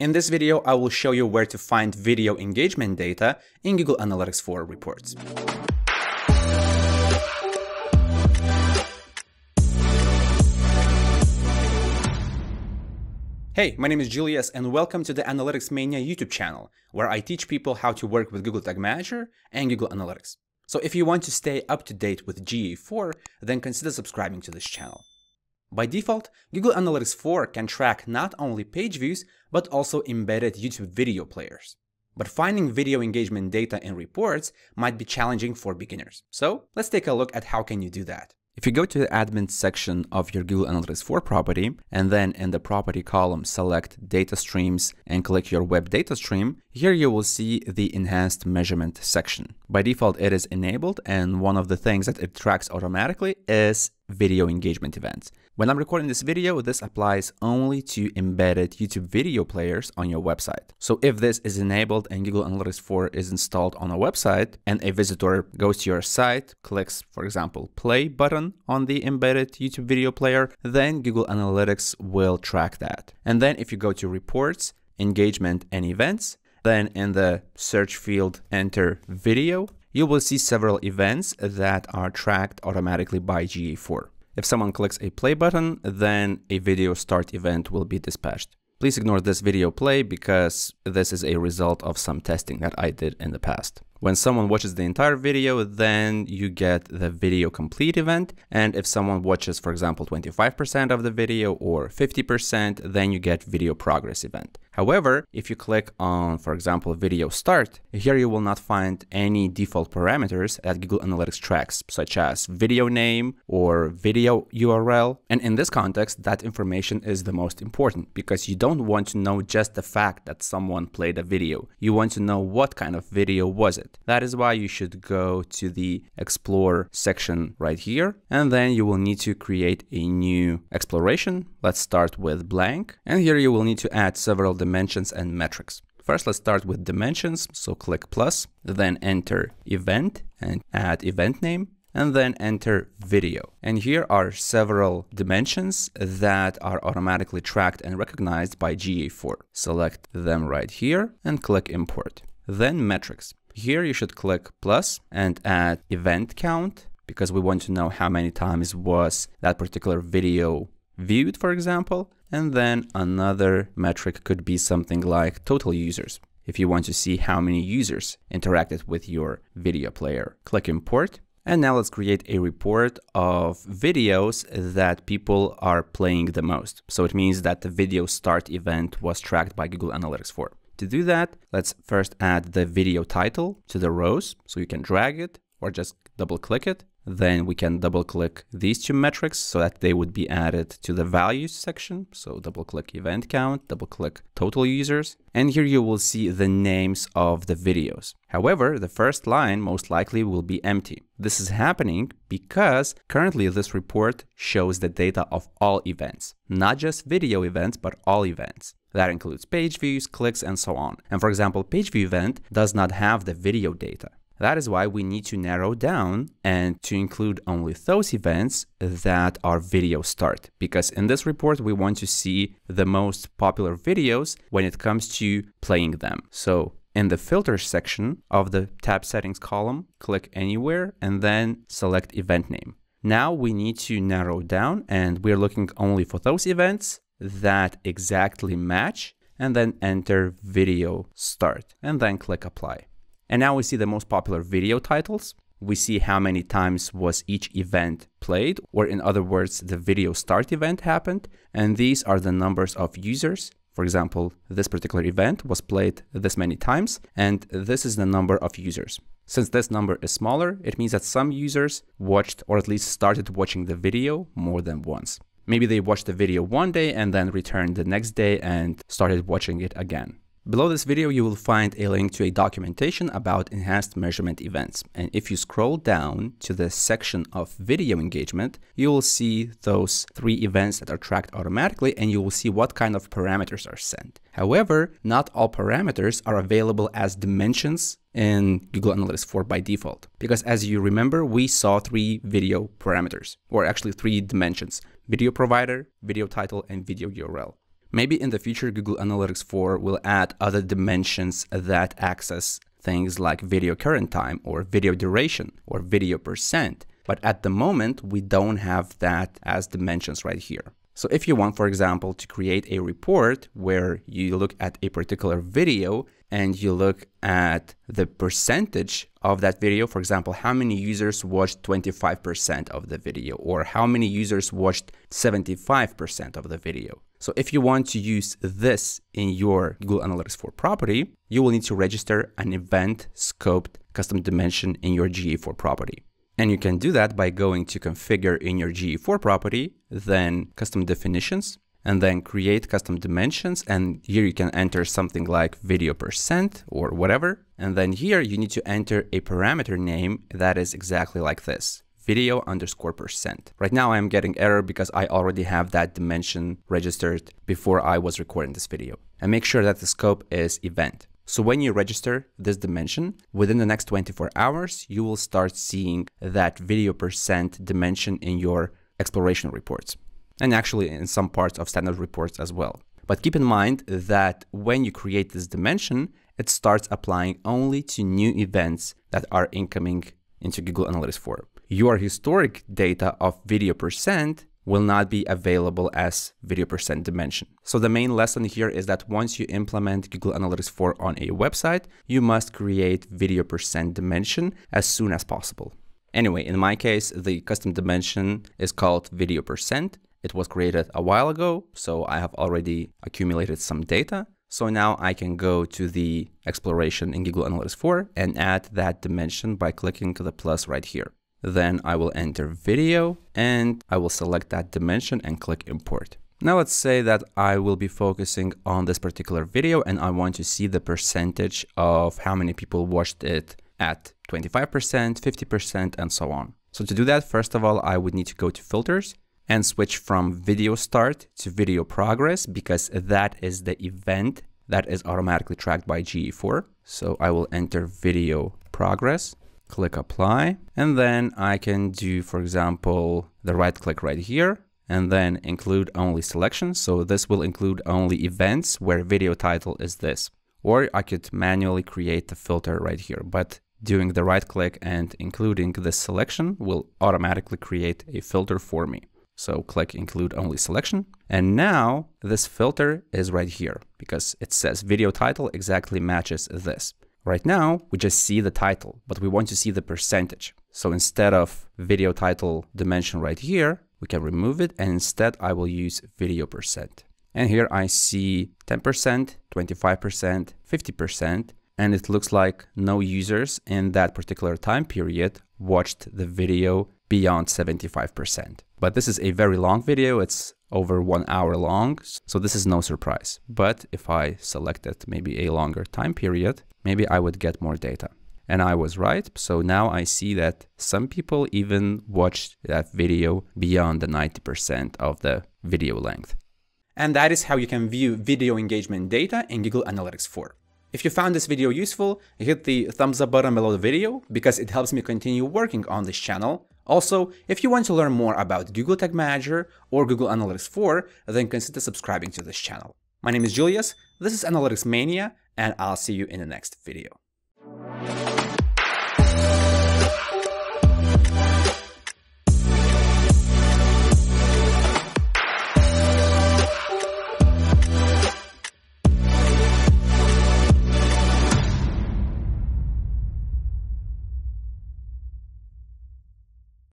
In this video, I will show you where to find video engagement data in Google Analytics 4 reports. Hey, my name is Julius and welcome to the Analytics Mania YouTube channel, where I teach people how to work with Google Tag Manager and Google Analytics. So if you want to stay up to date with GA4, then consider subscribing to this channel. By default, Google Analytics 4 can track not only page views, but also embedded YouTube video players. But finding video engagement data in reports might be challenging for beginners. So let's take a look at how can you do that. If you go to the admin section of your Google Analytics 4 property, and then in the property column select data streams and click your web data stream, here you will see the enhanced measurement section. By default, it is enabled, and one of the things that it tracks automatically is video engagement events. When I'm recording this video, this applies only to embedded YouTube video players on your website. So if this is enabled and Google Analytics 4 is installed on a website and a visitor goes to your site, clicks, for example, play button on the embedded YouTube video player, then Google Analytics will track that. And then if you go to reports, engagement and events, then in the search field, enter video, you will see several events that are tracked automatically by GA4. If someone clicks a play button, then a video start event will be dispatched. Please ignore this video play because this is a result of some testing that I did in the past. When someone watches the entire video, then you get the video complete event. And if someone watches, for example, 25% of the video or 50%, then you get video progress event. However, if you click on, for example, video start, here you will not find any default parameters that Google Analytics tracks, such as video name or video URL. And in this context, that information is the most important because you don't want to know just the fact that someone played a video. You want to know what kind of video was it. That is why you should go to the explore section right here. And then you will need to create a new exploration. Let's start with blank. And here you will need to add several dimensions and metrics. First, let's start with dimensions. So click plus, then enter event and add event name and then enter video. And here are several dimensions that are automatically tracked and recognized by GA4. Select them right here and click import. Then metrics. Here you should click plus and add event count because we want to know how many times was that particular video viewed, for example. And then another metric could be something like total users. If you want to see how many users interacted with your video player, click import. And now let's create a report of videos that people are playing the most. So it means that the video start event was tracked by Google Analytics 4. To do that, let's first add the video title to the rows. So you can drag it or just double click it. Then we can double click these two metrics so that they would be added to the values section. So double click event count, double click total users. And here you will see the names of the videos. However, the first line most likely will be empty. This is happening because currently this report shows the data of all events, not just video events, but all events. That includes page views, clicks, and so on. And for example, page view event does not have the video data. That is why we need to narrow down and to include only those events that are video start. Because in this report, we want to see the most popular videos when it comes to playing them. So in the filters section of the tab settings column, click anywhere and then select event name. Now we need to narrow down and we're looking only for those events that exactly match and then enter video start and then click apply. And now we see the most popular video titles. We see how many times was each event played, or in other words, the video start event happened. And these are the numbers of users. For example, this particular event was played this many times, and this is the number of users. Since this number is smaller, it means that some users watched or at least started watching the video more than once. Maybe they watched the video one day and then returned the next day and started watching it again. Below this video, you will find a link to a documentation about enhanced measurement events. And if you scroll down to the section of video engagement, you will see those three events that are tracked automatically and you will see what kind of parameters are sent. However, not all parameters are available as dimensions in Google Analytics 4 by default. Because as you remember, we saw three video parameters, or actually three dimensions, video provider, video title, and video URL. Maybe in the future, Google Analytics 4 will add other dimensions that access things like video current time or video duration or video percent. But at the moment, we don't have that as dimensions right here. So if you want, for example, to create a report where you look at a particular video and you look at the percentage of that video, for example, how many users watched 25% of the video or how many users watched 75% of the video. So if you want to use this in your Google Analytics 4 property, you will need to register an event scoped custom dimension in your GA4 property. And you can do that by going to configure in your GA4 property, then custom definitions, and then create custom dimensions. And here you can enter something like video percent or whatever. And then here you need to enter a parameter name that is exactly like this video underscore percent. Right now I'm getting error because I already have that dimension registered before I was recording this video. And make sure that the scope is event. So when you register this dimension, within the next 24 hours, you will start seeing that video percent dimension in your exploration reports. And actually in some parts of standard reports as well. But keep in mind that when you create this dimension, it starts applying only to new events that are incoming into Google Analytics 4. Your historic data of video percent will not be available as video percent dimension. So the main lesson here is that once you implement Google Analytics 4 on a website, you must create video percent dimension as soon as possible. Anyway, in my case, the custom dimension is called video percent. It was created a while ago, so I have already accumulated some data. So now I can go to the exploration in Google Analytics 4 and add that dimension by clicking the plus right here. Then I will enter video and I will select that dimension and click import. Now let's say that I will be focusing on this particular video and I want to see the percentage of how many people watched it at 25%, 50%, and so on. So to do that, first of all, I would need to go to filters and switch from video start to video progress because that is the event that is automatically tracked by GA4. So I will enter video progress click apply, and then I can do, for example, the right click right here, and then include only selections. So this will include only events where video title is this. Or I could manually create the filter right here, but doing the right click and including this selection will automatically create a filter for me. So click include only selection. And now this filter is right here because it says video title exactly matches this. Right now, we just see the title, but we want to see the percentage. So instead of video title dimension right here, we can remove it and instead I will use video percent. And here I see 10%, 25%, 50%, and it looks like no users in that particular time period watched the video beyond 75%. But this is a very long video. It's over one hour long. So this is no surprise. But if I selected maybe a longer time period, maybe I would get more data. And I was right. So now I see that some people even watched that video beyond the 90% of the video length. And that is how you can view video engagement data in Google Analytics 4. If you found this video useful, hit the thumbs up button below the video because it helps me continue working on this channel. Also, if you want to learn more about Google Tag Manager or Google Analytics 4, then consider subscribing to this channel. My name is Julius, this is Analytics Mania, and I'll see you in the next video.